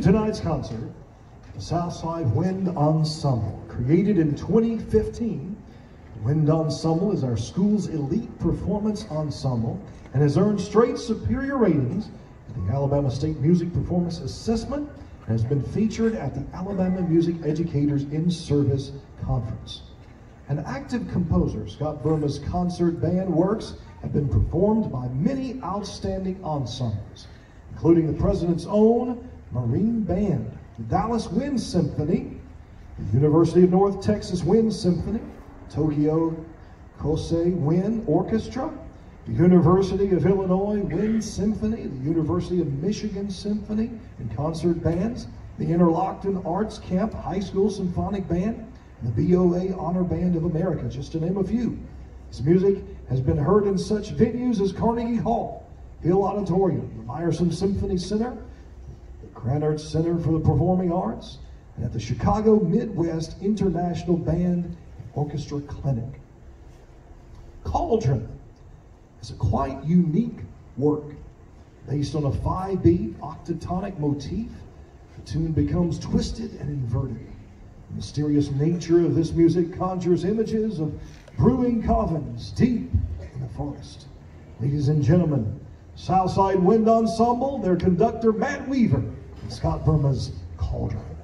Tonight's concert, the Southside Wind Ensemble. Created in 2015, Wind Ensemble is our school's elite performance ensemble and has earned straight superior ratings at the Alabama State Music Performance Assessment and has been featured at the Alabama Music Educators in Service Conference. An active composer, Scott Boerma's concert band works have been performed by many outstanding ensembles, including the President's own Marine Band, the Dallas Wind Symphony, the University of North Texas Wind Symphony, Tokyo Kosei Wind Orchestra, the University of Illinois Wind Symphony, the University of Michigan Symphony and concert bands, the Interlochen Arts Camp High School Symphonic Band, and the BOA Honor Band of America, just to name a few. His music has been heard in such venues as Carnegie Hall, Hill Auditorium, the Meyerson Symphony Center, the Krannert Center for the Performing Arts, and at the Chicago Midwest International Band and Orchestra Clinic. Cauldron is a quite unique work. Based on a five-beat octatonic motif, the tune becomes twisted and inverted. The mysterious nature of this music conjures images of brewing covens deep in the forest. Ladies and gentlemen, Southside Wind Ensemble, their conductor Matt Weaver, Scott Boerma's Cauldron.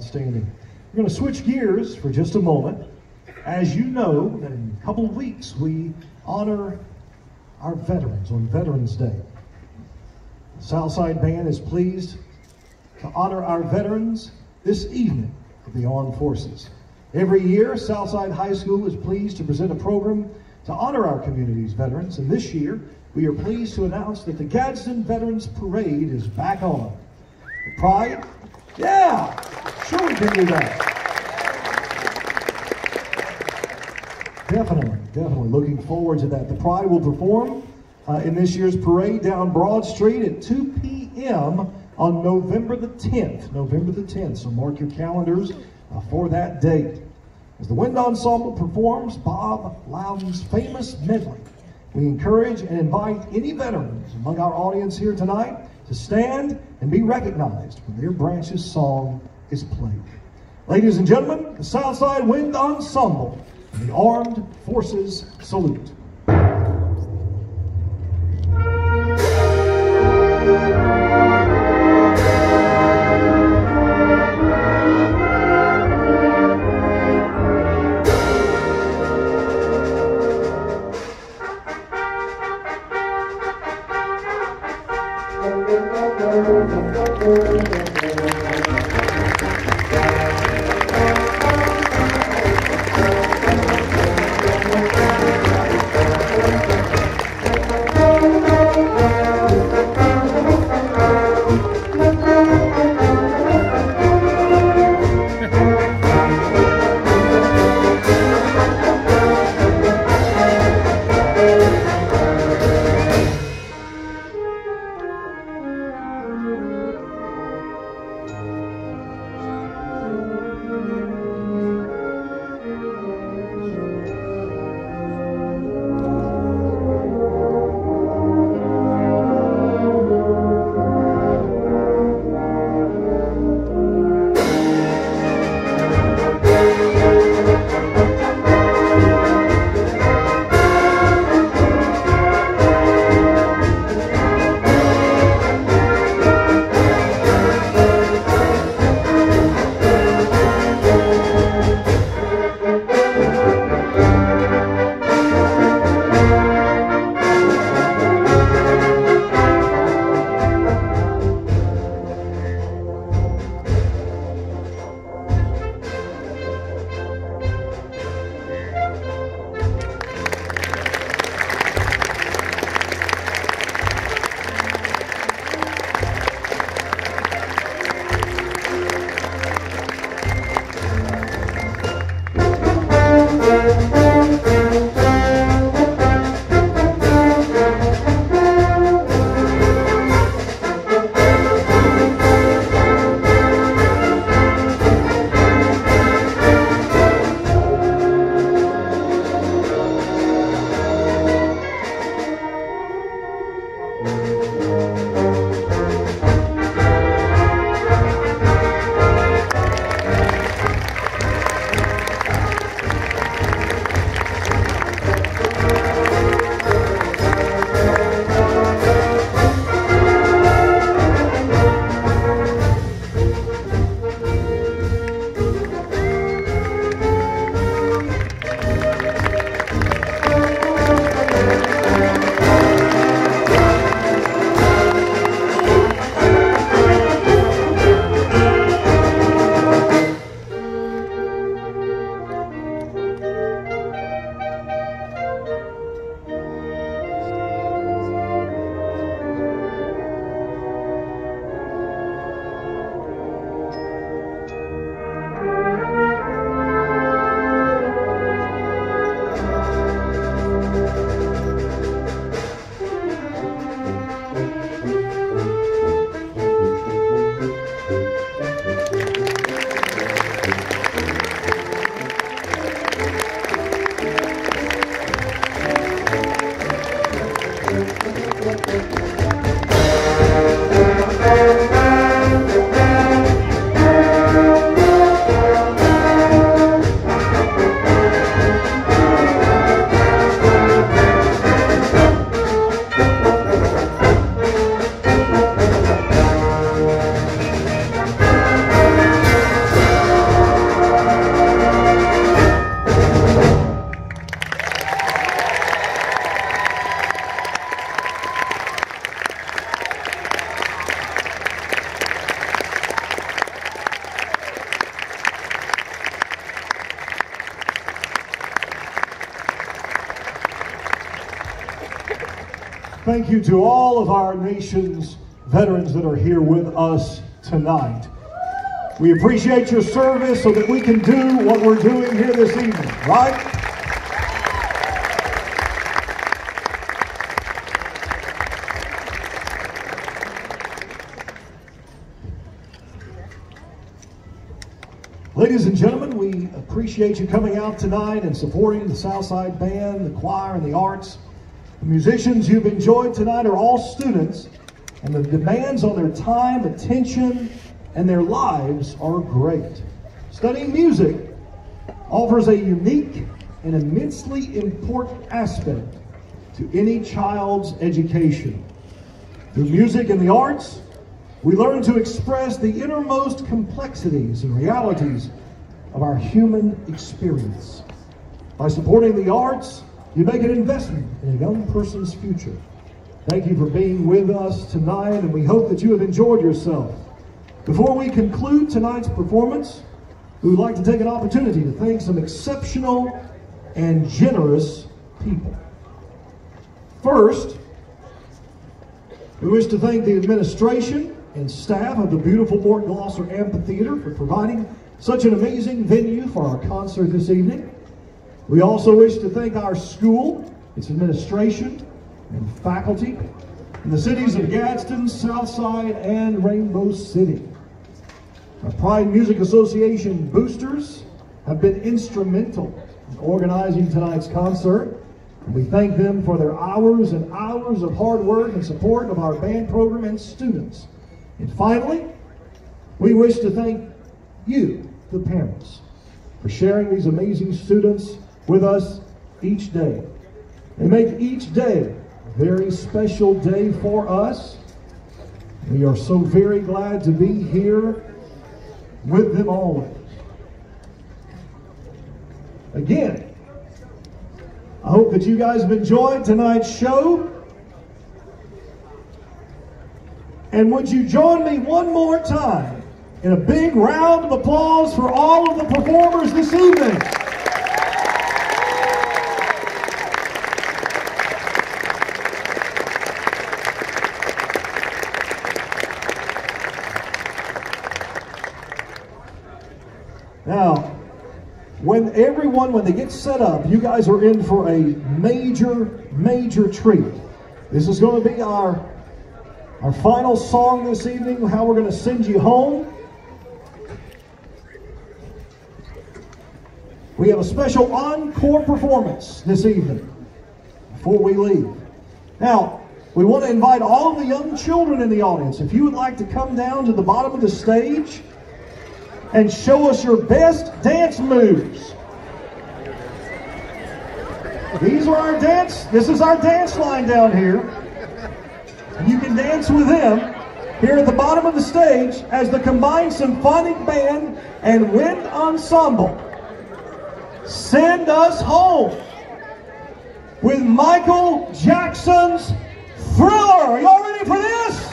Outstanding. We're going to switch gears for just a moment. As you know, in a couple of weeks we honor our veterans on Veterans Day. The Southside Band is pleased to honor our veterans this evening of the Armed Forces. Every year, Southside High School is pleased to present a program to honor our community's veterans, and this year we are pleased to announce that the Gadsden Veterans Parade is back on. The Pride? Yeah, sure we can do that. Definitely, definitely. Looking forward to that. The Pride will perform uh, in this year's parade down Broad Street at 2 p.m. on November the 10th. November the 10th. So mark your calendars uh, for that date. As the Wind Ensemble performs Bob Lowden's famous medley, we encourage and invite any veterans among our audience here tonight to stand and be recognized when their branch's song is played. Ladies and gentlemen, the Southside Wind Ensemble and the Armed Forces Salute. Thank you to all of our nation's veterans that are here with us tonight. We appreciate your service so that we can do what we're doing here this evening, right? Ladies and gentlemen, we appreciate you coming out tonight and supporting the Southside Band, the choir, and the arts. The musicians you've enjoyed tonight are all students, and the demands on their time, attention, and their lives are great. Studying music offers a unique and immensely important aspect to any child's education. Through music and the arts, we learn to express the innermost complexities and realities of our human experience. By supporting the arts, you make an investment in a young person's future. Thank you for being with us tonight, and we hope that you have enjoyed yourself. Before we conclude tonight's performance, we would like to take an opportunity to thank some exceptional and generous people. First, we wish to thank the administration and staff of the beautiful Mort Glosser Amphitheater for providing such an amazing venue for our concert this evening. We also wish to thank our school, its administration, and faculty in the cities of Gadsden, Southside, and Rainbow City. Our Pride Music Association boosters have been instrumental in organizing tonight's concert. And we thank them for their hours and hours of hard work and support of our band program and students. And finally, we wish to thank you, the parents, for sharing these amazing students with us each day. and make each day a very special day for us. We are so very glad to be here with them always. Again, I hope that you guys have enjoyed tonight's show. And would you join me one more time in a big round of applause for all of the performers this evening? Now, when everyone, when they get set up, you guys are in for a major, major treat. This is going to be our, our final song this evening, how we're going to send you home. We have a special encore performance this evening before we leave. Now, we want to invite all of the young children in the audience. If you would like to come down to the bottom of the stage, and show us your best dance moves. These are our dance, this is our dance line down here. You can dance with them here at the bottom of the stage as the combined symphonic band and wind ensemble send us home with Michael Jackson's Thriller. Are y'all ready for this?